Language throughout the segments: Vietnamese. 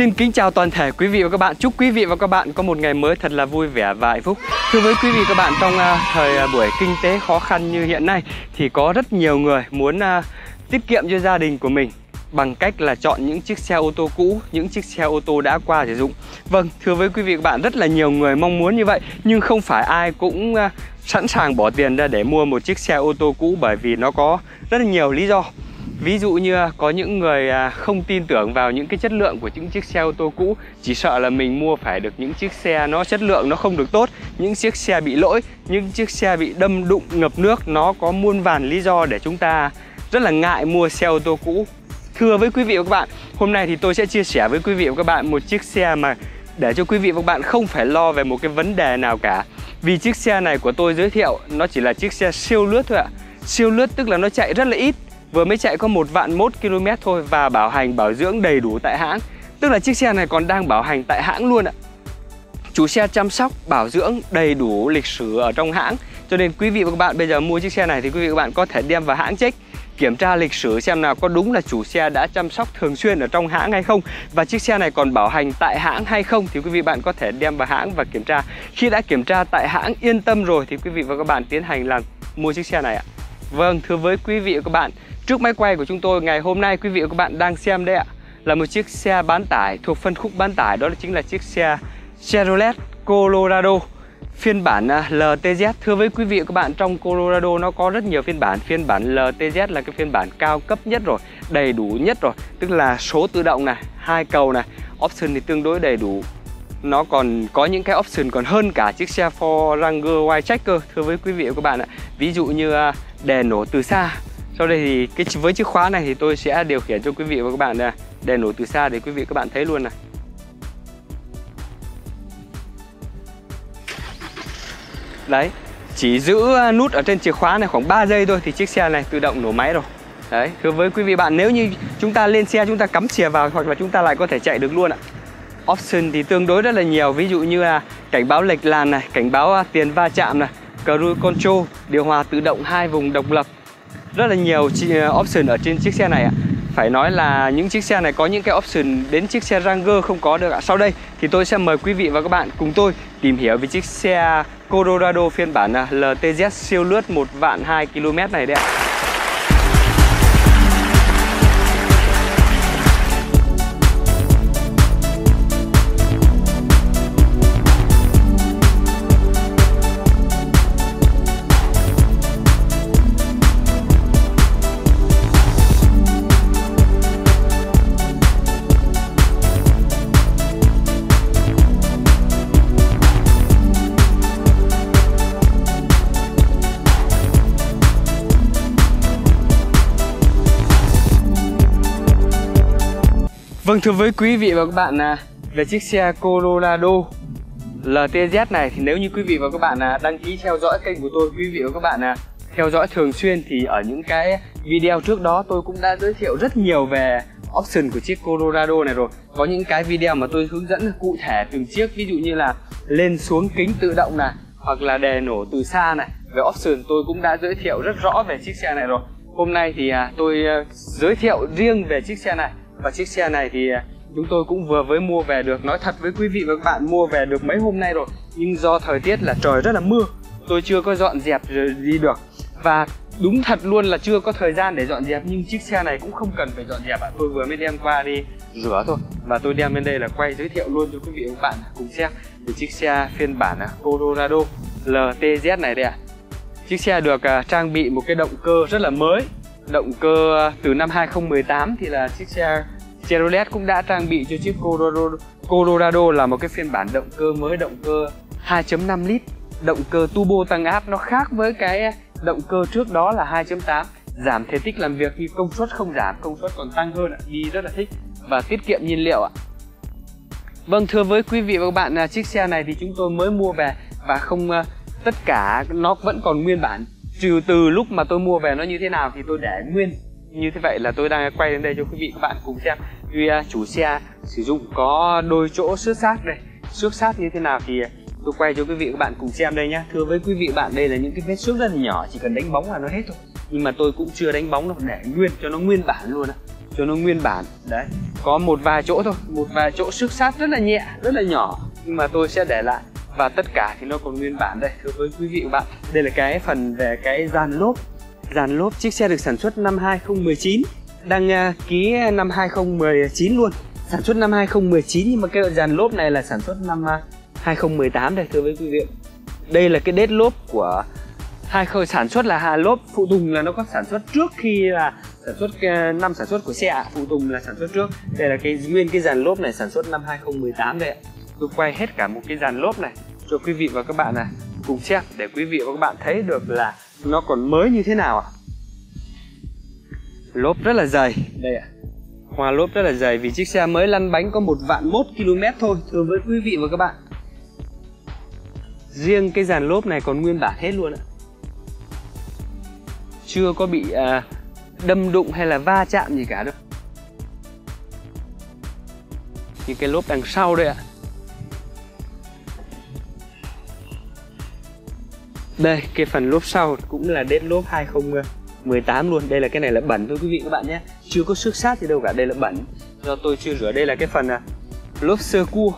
Xin kính chào toàn thể quý vị và các bạn. Chúc quý vị và các bạn có một ngày mới thật là vui vẻ và hạnh phúc. Thưa với quý vị và các bạn, trong uh, thời uh, buổi kinh tế khó khăn như hiện nay thì có rất nhiều người muốn uh, tiết kiệm cho gia đình của mình bằng cách là chọn những chiếc xe ô tô cũ, những chiếc xe ô tô đã qua sử dụng. Vâng, thưa với quý vị và các bạn, rất là nhiều người mong muốn như vậy nhưng không phải ai cũng uh, sẵn sàng bỏ tiền ra để mua một chiếc xe ô tô cũ bởi vì nó có rất là nhiều lý do. Ví dụ như à, có những người à, không tin tưởng vào những cái chất lượng của những chiếc xe ô tô cũ Chỉ sợ là mình mua phải được những chiếc xe nó chất lượng nó không được tốt Những chiếc xe bị lỗi, những chiếc xe bị đâm đụng ngập nước Nó có muôn vàn lý do để chúng ta rất là ngại mua xe ô tô cũ. Thưa với quý vị và các bạn, hôm nay thì tôi sẽ chia sẻ với quý vị và các bạn một chiếc xe mà để cho quý vị và các bạn không phải lo về một cái vấn đề nào cả. Vì chiếc xe này của tôi giới thiệu nó chỉ là chiếc xe siêu lướt thôi ạ. Siêu lướt tức là nó chạy rất là ít. Vừa mới chạy có một vạn mốt km thôi và bảo hành bảo dưỡng đầy đủ tại hãng. Tức là chiếc xe này còn đang bảo hành tại hãng luôn ạ. Chủ xe chăm sóc, bảo dưỡng đầy đủ lịch sử ở trong hãng. Cho nên quý vị và các bạn bây giờ mua chiếc xe này thì quý vị và các bạn có thể đem vào hãng check Kiểm tra lịch sử xem nào có đúng là chủ xe đã chăm sóc thường xuyên ở trong hãng hay không. Và chiếc xe này còn bảo hành tại hãng hay không Thì quý vị bạn có thể đem vào hãng và kiểm tra. Khi đã kiểm tra tại hãng yên tâm rồi thì quý vị và các bạn tiến hành là mua chiếc xe này ạ. Vâng, thưa với quý vị và các bạn Trước máy quay của chúng tôi ngày hôm nay quý vị và các bạn đang xem đây ạ Là một chiếc xe bán tải thuộc phân khúc bán tải. Đó chính là chiếc xe Chevrolet Colorado Phiên bản à, LTZ Thưa với quý vị và các bạn trong Colorado nó có rất nhiều phiên bản. Phiên bản LTZ là cái phiên bản cao cấp nhất rồi Đầy đủ nhất rồi. Tức là số tự động này, hai cầu này Option thì tương đối đầy đủ. Nó còn có những cái option còn hơn cả chiếc xe Ford Ranger Wildtrak cơ thưa với quý vị và các bạn ạ ví dụ như à, đèn nổ từ xa sau đây thì cái với chiếc khóa này thì tôi sẽ điều khiển cho quý vị và các bạn này đèn nổ từ xa để quý vị các bạn thấy luôn này. Đấy, chỉ giữ à, nút ở trên chìa khóa này khoảng 3 giây thôi thì chiếc xe này tự động nổ máy rồi. Đấy, thưa với quý vị bạn, nếu như chúng ta lên xe, chúng ta cắm chìa vào hoặc là chúng ta lại có thể chạy được luôn ạ. Option thì tương đối rất là nhiều, ví dụ như là cảnh báo lệch làn này, cảnh báo à, tiền va chạm này, cruise control, điều hòa tự động hai vùng độc lập rất là nhiều ờ, option ở trên chiếc xe này ạ. Phải nói là những chiếc xe này có những cái option đến chiếc xe Ranger không có được ạ. Sau đây thì tôi sẽ mời quý vị và các bạn cùng tôi tìm hiểu về chiếc xe Colorado phiên bản ờ, LTZ siêu lướt 1 vạn 2 km này đấy ạ. Vâng thưa với quý vị và các bạn à, về chiếc xe Colorado LTZ này thì nếu như quý vị và các bạn à, đăng ký theo dõi kênh của tôi quý vị và các bạn à, theo dõi thường xuyên thì ở những cái video trước đó tôi cũng đã giới thiệu rất nhiều về option của chiếc Colorado này rồi. Có những cái video mà tôi hướng dẫn cụ thể từng chiếc ví dụ như là lên xuống kính tự động này hoặc là đè nổ từ xa này. Về option tôi cũng đã giới thiệu rất rõ về chiếc xe này rồi. Hôm nay thì à, tôi à, giới thiệu riêng về chiếc xe này và chiếc xe này thì à, chúng tôi cũng vừa mới mua về được. Nói thật với quý vị và các bạn mua về được mấy hôm nay rồi nhưng do thời tiết là trời rất là mưa tôi chưa có dọn dẹp gì được. Và đúng thật luôn là chưa có thời gian để dọn dẹp nhưng chiếc xe này cũng không cần phải dọn dẹp ạ. Tôi vừa mới đem qua đi. Rửa thôi. Và tôi đem lên đây là quay giới thiệu luôn cho quý vị và các bạn cùng xem. Thì chiếc xe phiên bản à, Colorado LTZ này đây ạ. Chiếc xe được uh, trang bị một cái động cơ rất là mới động cơ từ năm 2018 thì là chiếc xe Chevrolet cũng đã trang bị cho chiếc Colorado, Colorado là một cái phiên bản động cơ mới động cơ 2.5 lít. Động cơ turbo tăng áp nó khác với cái động cơ trước đó là 2.8 giảm thể tích làm việc nhưng công suất không giảm công suất còn tăng hơn đi rất là thích. Và tiết kiệm nhiên liệu ạ. Vâng thưa với quý vị và các bạn à, chiếc xe này thì chúng tôi mới mua về và không à, tất cả nó vẫn còn nguyên bản trừ từ lúc mà tôi mua về nó như thế nào thì tôi để nguyên. Như thế vậy là tôi đang quay đến đây cho quý vị các bạn cùng xem. Vì à, chủ xe sử dụng có đôi chỗ xước sát đây. Xước sát như thế nào thì tôi quay cho quý vị các bạn cùng xem đây nhá. Thưa với quý vị bạn, đây là những cái vết xước rất là nhỏ, chỉ cần đánh bóng là nó hết thôi nhưng mà tôi cũng chưa đánh bóng đâu, để nguyên cho nó nguyên bản luôn á. Cho nó nguyên bản, đấy. Có một vài chỗ thôi, một vài chỗ xước sát rất là nhẹ, rất là nhỏ. Nhưng mà tôi sẽ để lại và tất cả thì nó còn nguyên bản đây, thưa với quý vị và bạn. Đây là cái phần về cái dàn lốp. Dàn lốp chiếc xe được sản xuất năm 2019 đang à, ký năm 2019 luôn. Sản xuất năm 2019 nhưng mà cái dàn lốp này là sản xuất năm à, 2018 đây, thưa với quý vị đây là cái đết lốp của hai khơi sản xuất là hà lốp, phụ tùng là nó có sản xuất trước khi là sản xuất à, năm sản xuất của xe phụ tùng là sản xuất trước. Đây là cái, nguyên cái dàn lốp này sản xuất năm 2018 đây ạ tôi quay hết cả một cái dàn lốp này cho quý vị và các bạn này cùng xem để quý vị và các bạn thấy được là nó còn mới như thế nào ạ. Lốp rất là dày. Đây ạ. Hoa lốp rất là dày vì chiếc xe mới lăn bánh có một vạn mốt km thôi thưa với quý vị và các bạn. Riêng cái dàn lốp này còn nguyên bản hết luôn ạ. Chưa có bị à, đâm đụng hay là va chạm gì cả đâu. Như cái lốp đằng sau đây ạ. Đây cái phần lốp sau cũng là đếp lốp 2018 luôn. Đây là cái này là bẩn thôi quý vị các bạn nhé. Chưa có xước sát gì đâu cả đây là bẩn. Do tôi chưa rửa đây là cái phần à, lốp sơ cua.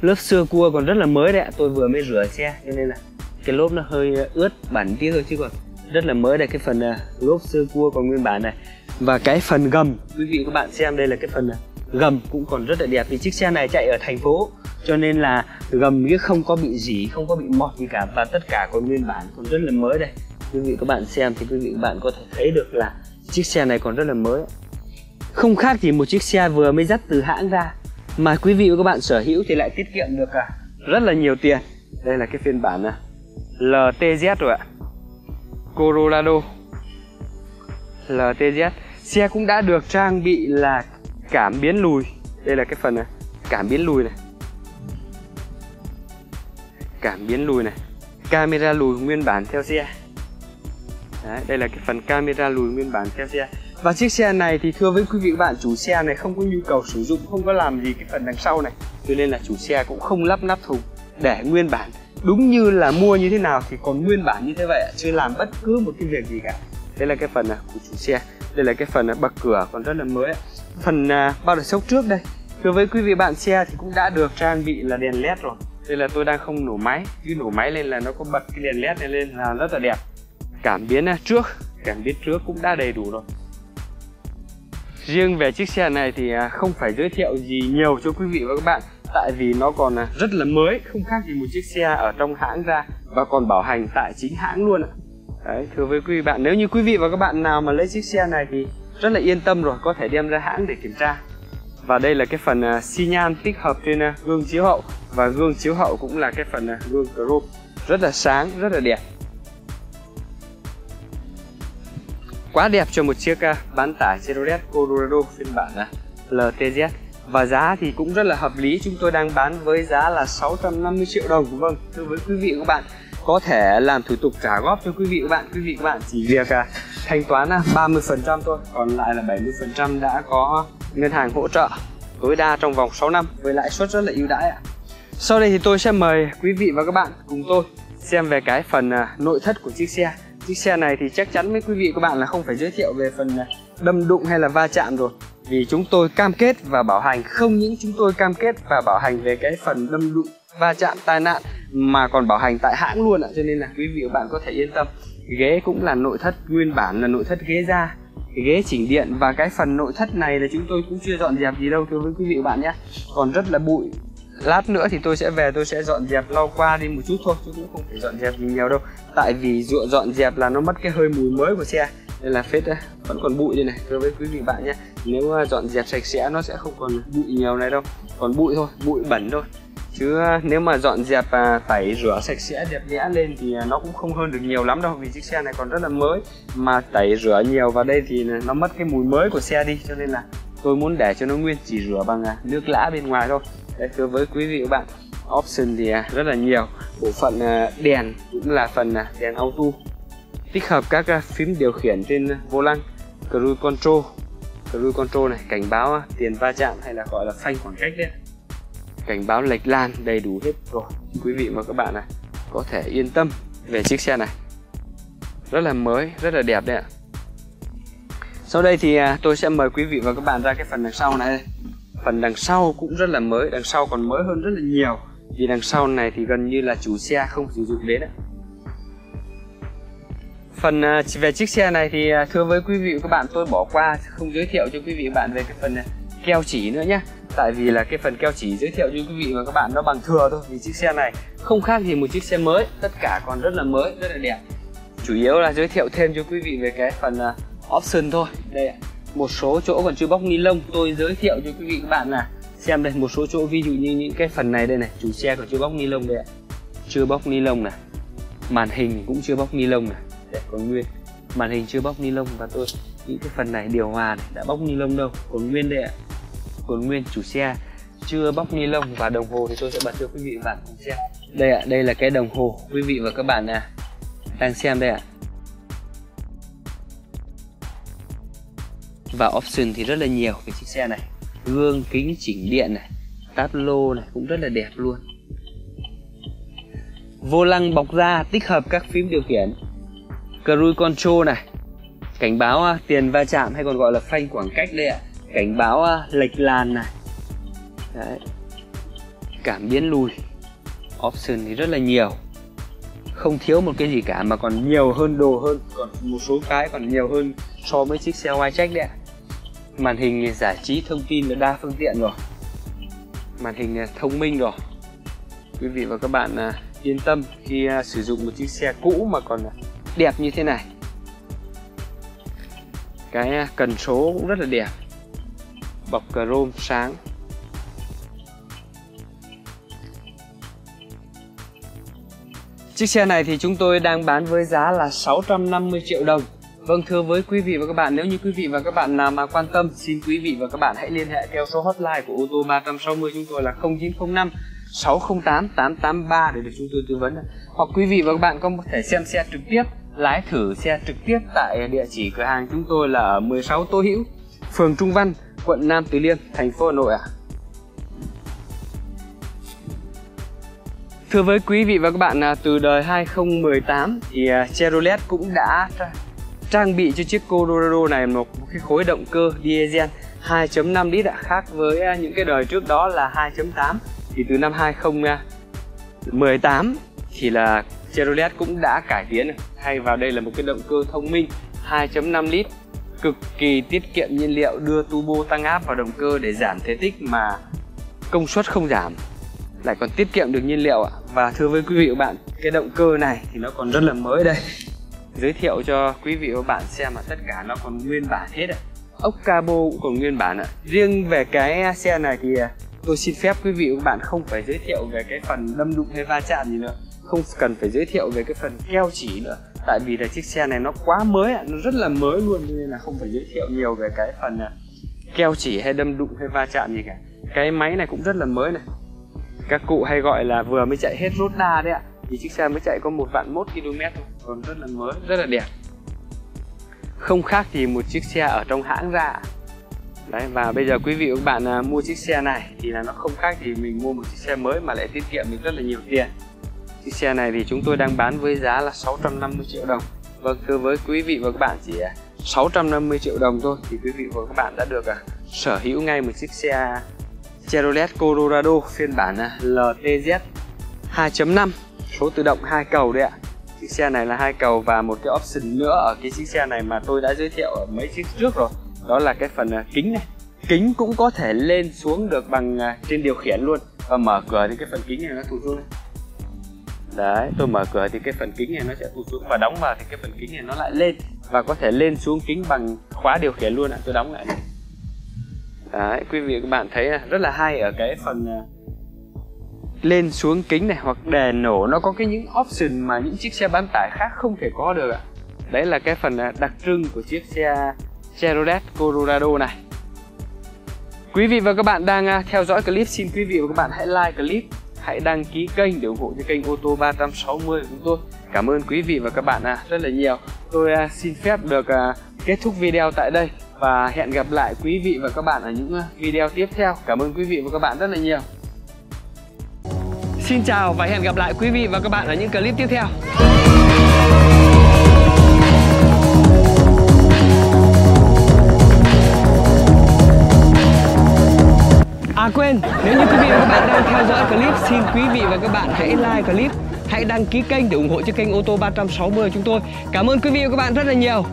Lớp sơ cua còn rất là mới đấy ạ. Tôi vừa mới rửa xe cho nên là cái lốp nó hơi à, ướt bẩn tí thôi chứ còn rất là mới. Đây cái phần à, lốp sơ cua còn nguyên bản này. Và cái phần gầm quý vị các bạn xem đây là cái phần à, gầm cũng còn rất là đẹp. Vì chiếc xe này chạy ở thành phố cho nên là gầm nghĩa không có bị dỉ không có bị mọt gì cả. Và tất cả còn nguyên bản còn rất là mới đây. Quý vị các bạn xem thì quý vị các bạn có thể thấy được là chiếc xe này còn rất là mới. Không khác gì một chiếc xe vừa mới dắt từ hãng ra mà quý vị và các bạn sở hữu thì lại tiết kiệm được cả. Rất là nhiều tiền. Đây là cái phiên bản à, LTZ rồi ạ. Colorado. LTZ xe cũng đã được trang bị là cảm biến lùi. Đây là cái phần này cảm biến lùi này cảm biến lùi này. Camera lùi nguyên bản theo xe. Đấy, đây là cái phần camera lùi nguyên bản theo xe. Và chiếc xe này thì thưa với quý vị bạn chủ xe này không có nhu cầu sử dụng không có làm gì cái phần đằng sau này. Cho nên là chủ xe cũng không lắp nắp thùng để nguyên bản. Đúng như là mua như thế nào thì còn nguyên bản như thế vậy chưa làm bất cứ một cái việc gì cả. Đây là cái phần à, của chủ xe. Đây là cái phần à, bậc cửa còn rất là mới phần à, bao đời sốc trước đây. Thưa với quý vị bạn xe thì cũng đã được trang bị là đèn led rồi đây là tôi đang không nổ máy. Cứ nổ máy lên là nó có bật cái đèn led này lên là rất là đẹp. Cảm biến trước cảm biến trước cũng đã đầy đủ rồi. Riêng về chiếc xe này thì à, không phải giới thiệu gì nhiều cho quý vị và các bạn. Tại vì nó còn à, rất là mới không khác gì một chiếc xe ở trong hãng ra và còn bảo hành tại chính hãng luôn ạ. Đấy, thưa với quý vị bạn nếu như quý vị và các bạn nào mà lấy chiếc xe này thì rất là yên tâm rồi có thể đem ra hãng để kiểm tra và đây là cái phần à, xi nhan tích hợp trên à, gương chiếu hậu. Và gương chiếu hậu cũng là cái phần à, gương chrome rất là sáng, rất là đẹp. Quá đẹp cho một chiếc bán tải Chevrolet Colorado phiên bản LTZ và giá thì cũng rất là hợp lý. Chúng tôi đang bán với giá là 650 triệu đồng. Vâng thưa với quý vị và các bạn, có thể làm thủ tục trả góp cho quý vị và các bạn. Quý vị và các bạn chỉ việc thanh toán 30 phần trăm thôi. Còn lại là 70 phần trăm đã có ngân hàng hỗ trợ tối đa trong vòng 6 năm với lãi suất rất là ưu đãi ạ. Sau đây thì tôi sẽ mời quý vị và các bạn cùng tôi xem về cái phần à, nội thất của chiếc xe. Chiếc xe này thì chắc chắn với quý vị các bạn là không phải giới thiệu về phần à, đâm đụng hay là va chạm rồi. Vì chúng tôi cam kết và bảo hành, không những chúng tôi cam kết và bảo hành về cái phần đâm đụng, va chạm, tai nạn, mà còn bảo hành tại hãng luôn ạ. Cho nên là quý vị và bạn có thể yên tâm, ghế cũng là nội thất, nguyên bản là nội thất ghế da ghế chỉnh điện và cái phần nội thất này là chúng tôi cũng chưa dọn dẹp gì đâu, thưa với quý vị và bạn nhé. Còn rất là bụi. Lát nữa thì tôi sẽ về, tôi sẽ dọn dẹp lau qua đi một chút thôi, chứ cũng không phải dọn dẹp gì nhiều đâu. Tại vì ruộng dọn dẹp là nó mất cái hơi mùi mới của xe, nên là phết vẫn còn bụi đây này, thưa với quý vị bạn nhé. Nếu dọn dẹp sạch sẽ, nó sẽ không còn bụi nhiều này đâu. Còn bụi thôi, bụi bẩn thôi chứ ờ, nếu mà dọn dẹp và tẩy rửa sạch sẽ đẹp đẽ lên thì à, nó cũng không hơn được nhiều lắm đâu vì chiếc xe này còn rất là mới. Mà tẩy rửa nhiều vào đây thì nó mất cái mùi mới của xe đi cho nên là tôi muốn để cho nó nguyên chỉ rửa bằng à, nước lã bên ngoài thôi. Đấy, thưa với quý vị và bạn option thì à, rất là nhiều. Bộ phận à, đèn cũng là phần à, đèn auto. Tích hợp các à, phím điều khiển trên vô lăng cruise control. Cruise control này cảnh báo à, tiền va chạm hay là gọi là phanh khoảng cách đấy cảnh báo lệch lan đầy đủ hết rồi. Quý vị và các bạn này có thể yên tâm về chiếc xe này. Rất là mới rất là đẹp đấy ạ. Sau đây thì à, tôi sẽ mời quý vị và các bạn ra cái phần đằng sau này Phần đằng sau cũng rất là mới, đằng sau còn mới hơn rất là nhiều. Vì đằng sau này thì gần như là chủ xe không sử dụng đến ạ. Phần à, về chiếc xe này thì à, thưa với quý vị và các bạn tôi bỏ qua không giới thiệu cho quý vị và các bạn về cái phần keo chỉ nữa nhé Tại vì là cái phần keo chỉ giới thiệu cho quý vị và các bạn nó bằng thừa thôi Vì chiếc xe này không khác gì một chiếc xe mới Tất cả còn rất là mới, rất là đẹp. Chủ yếu là giới thiệu thêm cho quý vị về cái phần à, option thôi. Đây một số chỗ còn chưa bóc ni lông tôi giới thiệu cho quý vị các bạn là xem đây một số chỗ ví dụ như những cái phần này đây này chủ xe còn chưa bóc ni lông đây ạ. Chưa bóc ni lông này màn hình cũng chưa bóc ni lông này. Đây, còn nguyên màn hình chưa bóc ni lông và tôi những cái phần này điều hòa này đã bóc ni lông đâu còn nguyên đây ạ còn nguyên chủ xe. Chưa bóc ni lông và đồng hồ thì tôi sẽ bật cho quý vị và bạn cùng xem. Đây ạ, đây là cái đồng hồ, quý vị và các bạn à đang xem đây ạ. Và option thì rất là nhiều về chiếc xe này. Gương kính chỉnh điện này táp lô này cũng rất là đẹp luôn. Vô lăng bọc da tích hợp các phím điều khiển. Cruise control này. Cảnh báo à, tiền va chạm hay còn gọi là phanh khoảng cách đây ạ cảnh báo à, lệch làn này. Đấy. cảm biến lùi. Option thì rất là nhiều. Không thiếu một cái gì cả mà còn nhiều hơn đồ hơn, còn một số cái còn nhiều hơn so với chiếc xe white check đấy ạ. Màn hình giải trí, thông tin là đa phương tiện rồi. Màn hình thông minh rồi. Quý vị và các bạn à, yên tâm khi à, sử dụng một chiếc xe cũ mà còn đẹp như thế này. Cái cần số cũng rất là đẹp bọc chrome sáng Chiếc xe này thì chúng tôi đang bán với giá là 650 triệu đồng Vâng thưa với quý vị và các bạn, nếu như quý vị và các bạn nào mà quan tâm, xin quý vị và các bạn hãy liên hệ theo số hotline của ô tô 360 chúng tôi là 0905 608 883 để được chúng tôi tư vấn. Hoặc quý vị và các bạn có thể xem xe trực tiếp, lái thử xe trực tiếp tại địa chỉ cửa hàng chúng tôi là ở 16 Tô Hữu, phường Trung Văn, quận Nam Từ Liêm, thành phố Hà Nội ạ. À. Thưa với quý vị và các bạn, à, từ đời 2018 thì à, Chevrolet cũng đã trang bị cho chiếc Colorado này một cái khối động cơ diesel 2.5 lít đã khác với à, những cái đời trước đó là 2.8 thì từ năm 2018 thì là Chevrolet cũng đã cải tiến thay vào đây là một cái động cơ thông minh 2.5 lít cực kỳ tiết kiệm nhiên liệu, đưa turbo tăng áp vào động cơ để giảm thể tích mà công suất không giảm. Lại còn tiết kiệm được nhiên liệu ạ. Và thưa với quý vị và bạn, cái động cơ này thì nó còn rất là mới đây. Giới thiệu cho quý vị và bạn xem mà tất cả nó còn nguyên bản hết ạ. Ốc cabo cũng còn nguyên bản ạ. Riêng về cái xe này thì à, tôi xin phép quý vị và bạn không phải giới thiệu về cái phần đâm đụng hay va chạm gì nữa. Không cần phải giới thiệu về cái phần keo chỉ nữa tại vì là chiếc xe này nó quá mới ạ nó rất là mới luôn nên là không phải giới thiệu nhiều về cái phần à, keo chỉ hay đâm đụng hay va chạm gì cả. Cái máy này cũng rất là mới này. Các cụ hay gọi là vừa mới chạy hết rốt đa đấy ạ thì chiếc xe mới chạy có một vạn mốt km thôi còn rất là mới rất là đẹp. Không khác gì một chiếc xe ở trong hãng ra đấy và bây giờ quý vị và các bạn à, mua chiếc xe này thì là nó không khác gì mình mua một chiếc xe mới mà lại tiết kiệm được rất là nhiều tiền chiếc xe này thì chúng tôi đang bán với giá là 650 triệu đồng. Vâng thưa với quý vị và các bạn chỉ à, 650 triệu đồng thôi thì quý vị và các bạn đã được à, sở hữu ngay một chiếc xe Chevrolet Colorado phiên bản à, LTZ 2.5 số tự động hai cầu đấy ạ. Chiếc xe này là hai cầu và một cái option nữa ở cái chiếc xe này mà tôi đã giới thiệu ở mấy chiếc trước rồi. Đó là cái phần kính này. Kính cũng có thể lên xuống được bằng trên điều khiển luôn. Và mở cửa thì cái phần kính này nó tụt xuống đấy, tôi mở cửa thì cái phần kính này nó sẽ tụt xuống. Và đóng vào thì cái phần kính này nó lại lên và có thể lên xuống kính bằng khóa điều khiển luôn ạ. Tôi đóng lại này. Đấy, quý vị các bạn thấy à, rất là hay ở cái phần à, lên xuống kính này hoặc đè nổ. Nó có cái những option mà những chiếc xe bán tải khác không thể có được ạ. Đấy là cái phần à, đặc trưng của chiếc xe Chevrolet Colorado này. Quý vị và các bạn đang theo dõi clip, xin quý vị và các bạn hãy like clip hãy đăng ký kênh để ủng hộ cho kênh ô tô 360 của chúng tôi. Cảm ơn quý vị và các bạn rất là nhiều. Tôi à, xin phép được à, kết thúc video tại đây và hẹn gặp lại quý vị và các bạn ở những à, video tiếp theo. Cảm ơn quý vị và các bạn rất là nhiều. Xin chào và hẹn gặp lại quý vị và các bạn ở những clip tiếp theo. À quên, nếu như quý vị và các bạn đang theo dõi clip, xin quý vị và các bạn hãy like clip, hãy đăng ký kênh để ủng hộ cho kênh ô tô 360 của chúng tôi. Cảm ơn quý vị và các bạn rất là nhiều.